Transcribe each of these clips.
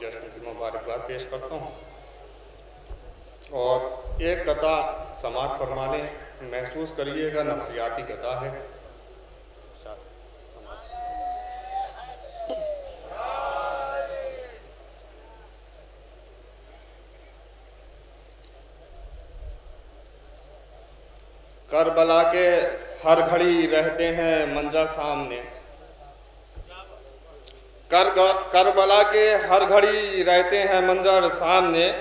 جشن کی مبارکباد پیش کرتا ہوں اور ایک قطع سماعت فرما لیں محسوس کریے گا نفسیاتی قطع ہے کربلا کے ہر گھڑی رہتے ہیں منجا سامنے کربلا کے ہر گھڑی رہتے ہیں منظر سامنے۔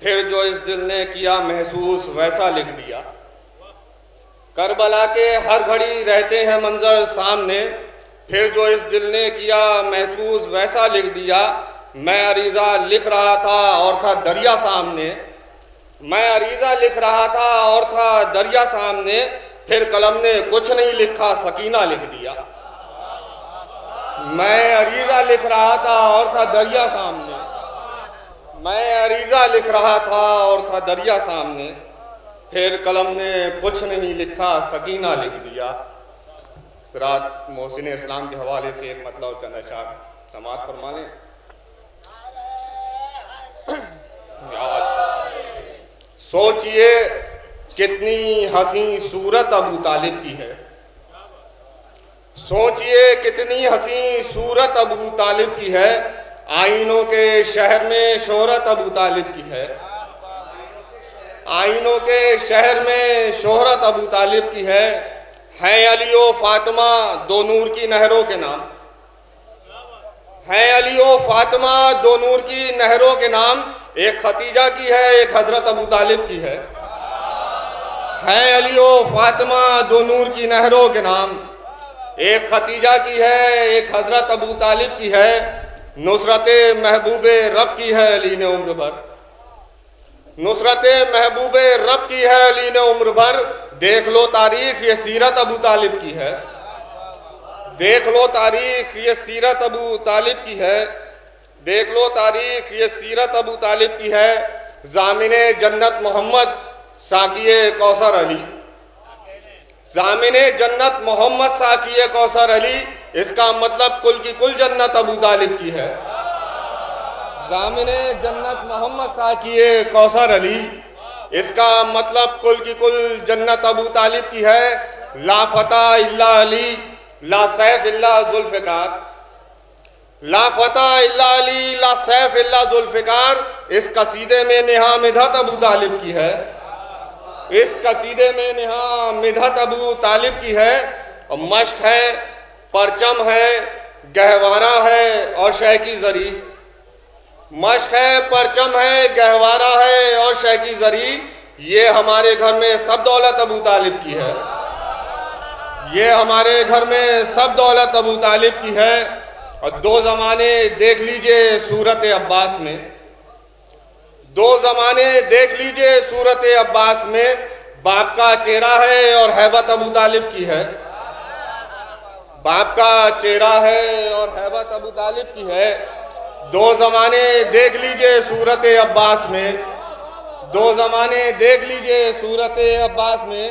پھر جو اس دل نے کیا محسوس ویسا لکھ دیا۔ کربلا کے ہر گھڑی رہتے ہیں منظر سامنے۔ پھر جو اس دل نے کیا محسوس ویسا لکھ دیا۔ میں عریضہ لکھ رہا تھا اور تھا دریا سامنے۔ میں عریضہ لکھ رہا تھا اور تھا دریا سامنے۔ پھر قلم نے کچھ نہیں لکھا، سکینہ لکھ دیا۔ میں عریضہ لکھ رہا تھا اور تھا دریا سامنے۔ میں عریضہ لکھ رہا تھا اور تھا دریا سامنے۔ پھر قلم نے کچھ نہیں لکھا، سکینہ لکھ دیا۔ رات محسن اسلام کے حوالے سے ایک مطلب چند اشار سماعت فرما لیں۔ سوچئے کتنی حسین صورت ابو طالب کی ہے۔ سوچئے کتنی حسین صورت ابو طالب کی ہے۔ آئینوں کے شہر میں شہرت ابو طالب کی ہے۔ آئینوں کے شہر میں شہرت ابو طالب کی ہے۔ ہے علی و فاطمہ دو نور کی نہروں کے نام۔ ہیں علی و فاطمہ دو نور کی نہروں کے نام۔ ایک ختیجہ کی ہے، ایک حضرت ابو طالب کی ہے۔ ہیں علی و فاطمہ دو نور کی نہروں کے نام۔ ایک ختیجہ کی ہے، ایک حضرت ابو طالب کی ہے، نصرت محبوب رب کی ہے لین عمر بھر۔ نصرت محبوب رب کی ہے لین عمر بھر۔ دیکھ لو تاریخ، یہ سیرت ابو طالب کی ہے۔ دیکھ لو تاریخ، یہ سیرت ابو طالب کی ہے۔ دیکھ لو تاریخ، یہ سیرت ابو طالب کی ہے۔ ضامن جنت محمد، ساقی کوثر علی۔ ضامن جنت محمد ساقی کوثر علی، اس کا مطلب کل کی کل جنت ابو طالب کی ہے۔ ضامن جنت محمد ساقی کوثر علی، اس کا مطلب کل کی کل جنت ابو طالب کی ہے۔ لا فتح اللہ علی، لا سیف اللہ ذوالفقار۔ لا فتح اللہ علی، لا سیف اللہ ذوالفقار، اس قصیدے میں نہا مدھت ابو طالب کی ہے۔ اس قصیدے میں نہاں مدھت ابو طالب کی ہے اور مشق ہے، پرچم ہے، گہوارہ ہے اور شہ کی ذریع مشق ہے، پرچم ہے، گہوارہ ہے اور شہ کی ذریع یہ ہمارے گھر میں سب دولت ابو طالب کی ہے۔ یہ ہمارے گھر میں سب دولت ابو طالب کی ہے۔ اور دو زمانے دیکھ لیجیے صورت عباس میں۔ دو زمانے دیکھ لیجیے صورت عباس میں باپ کا چہرہ ہے اور حیبت ابو طالب کی ہے۔ باپ کا چہرہ ہے اور حیبت ابو طالب کی ہے۔ دو زمانے دیکھ لیجیے صورت عباس میں۔ دو زمانے دیکھ لیجیے صورت عباس میں۔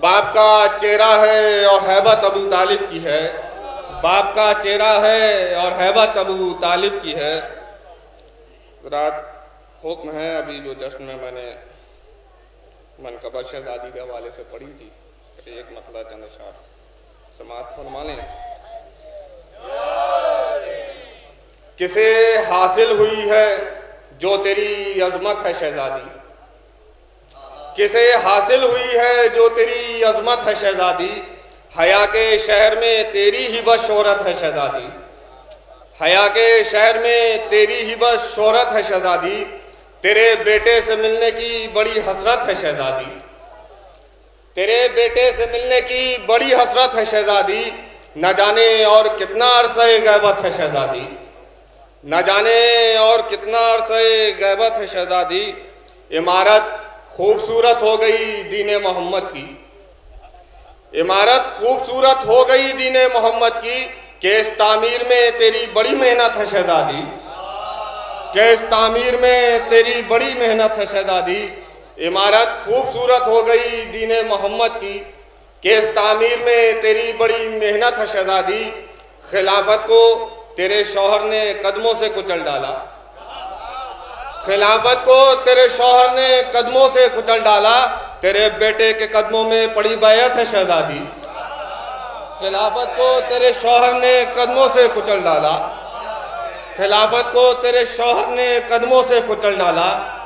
باپ کا چہرہ ہے اور حیبت ابو طالب کی ہے۔ باپ کا چہرہ ہے اور حیبت ابو طالب کی ہے۔ رات حکم ہے ابھی جو جشن میں میں نے منقبہ شہزادی کے حوالے سے پڑھی تھی ایک مطلع چند اشعار۔ سماعت فرما لیں کسے حاصل ہوئی ہے جو تیری عظمت ہے شہزادی؟ کسے حاصل ہوئی ہے جو تیری عظمت ہے شہزادی؟ حیا کے شہر میں تیری ہی بس شہرت ہے شہزادی۔ حیا کے شہر میں تیری ہی بس شہرت ہے شہزادی۔ تیرے بیٹے سے ملنے کی بڑی حسرت ہے شہزادی۔ تیرے بیٹے سے ملنے کی بڑی حسرت ہے شہزادی۔ نہ جانے اور کتنا عرصہ غیبت ہے شہزادی۔ نہ جانے اور کتنا عرصہ غیبت ہے شہزادی۔ عمارت خوبصورت ہو گئی دین محمد کی۔ عمارت خوبصورت ہو گئی دین محمد کی۔ کہ اس تعمیر میں تیری بڑی محنت ہے شہزادی۔ کہ اس تعمیر میں تیری بڑی محنت ہے شہزادی۔ عمارت خوبصورت ہو گئی دین محمد کی کہ اس تعمیر میں تیری بڑی محنت ہے شہزادی۔ خلافت کو تیرے شوہر نے قدموں سے کچل ڈالا۔ خلافت کو تیرے شوہر نے قدموں سے کچل ڈالا۔ تیرے بیٹے کے قدموں میں پڑی بیعت ہے شہزادی۔ خلافت کو تیرے شوہر نے قدموں سے کچل ڈالا۔ خلافت کو تیرے شوہر نے قدموں سے کچل ڈالا۔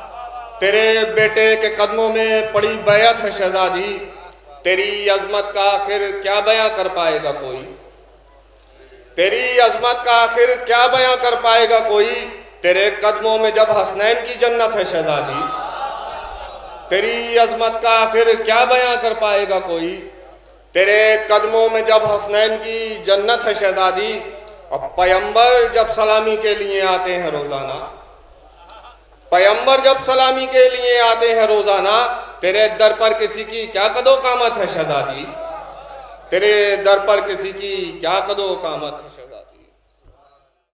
تیرے بیٹے کے قدموں میں پڑی بیعت ہے شہزادی۔ تیری عظمت کا آخر کیا بیاں کر پائے گا کوئی؟ تیری عظمت کا آخر کیا بیاں کر پائے گا کوئی؟ تیرے قدموں میں جب حسنین کی جنت ہے شہزادی۔ تیری عظمت کا آخر کیا بیاں کر پائے گا کوئی؟ تیرے قدموں میں جب حسنین کی جنت ہے شہزادی اور پیمبر جب سلامی کے لیے آتے ہیں روزانہ، پیمبر جب سلامی کے لیے آتے ہیں روزانہ، تیرے در پر کسی کی کیا قدو قامت ہے شہزادی؟ تیرے در پر کسی کی کیا قدو قامت ہے شہزادی؟